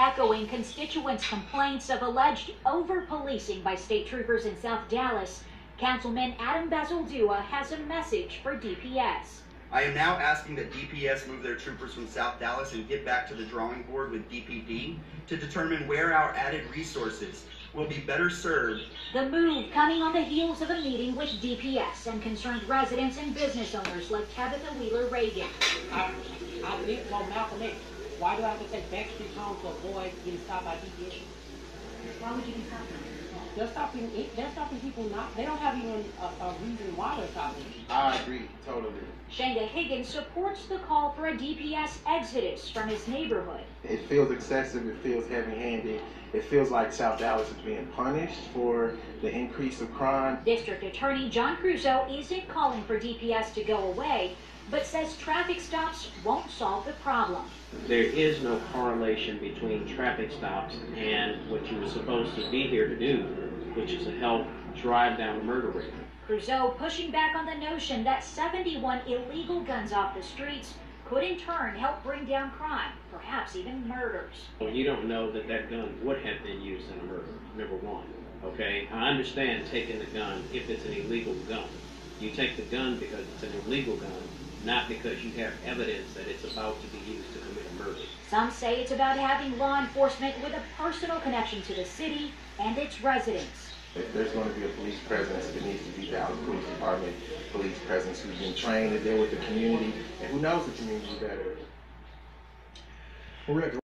Echoing constituents' complaints of alleged over-policing by state troopers in South Dallas, Councilman Adam Bazaldua has a message for DPS. I am now asking that DPS move their troopers from South Dallas and get back to the drawing board with DPD to determine where our added resources will be better served. The move coming on the heels of a meeting with DPS and concerned residents and business owners like Tabitha Wheeler Reagan. I, I live on Malcolm X. Why do I have to take back streets home to avoid getting stopped by DPS? Why would you be stopping? They're stopping, they're stopping people not, they don't have even a, a reason why they're stopping. I agree, totally. Shanda Higgins supports the call for a DPS exodus from his neighborhood. It feels excessive, it feels heavy-handed. It feels like South Dallas is being punished for the increase of crime. District Attorney John Creuzot isn't calling for DPS to go away, but says traffic stops won't solve the problem. There is no correlation between traffic stops and what you were supposed to be here to do, which is to help drive down the murder rate. Creuzot pushing back on the notion that 71 illegal guns off the streets could in turn help bring down crime, perhaps even murders. Well, you don't know that that gun would have been used in a murder, number one. Okay? I understand taking the gun if it's an illegal gun. You take the gun because it's an illegal gun, not because you have evidence that it's about to be used to commit a murder. Some say it's about having law enforcement with a personal connection to the city and its residents. If there's going to be a police presence, it needs to be Dallas Police Department police presence who's been trained to deal with the community and who knows the community better. We're at the